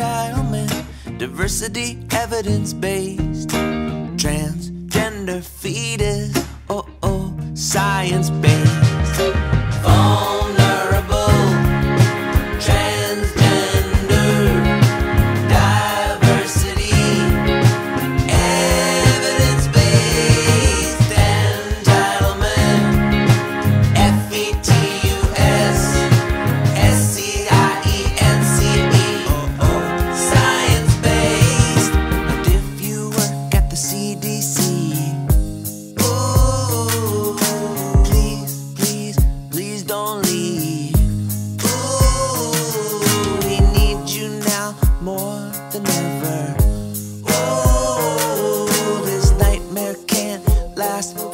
entitlement, diversity, evidence based, transgender fetus, oh oh, science more than ever. Oh, this nightmare can't last.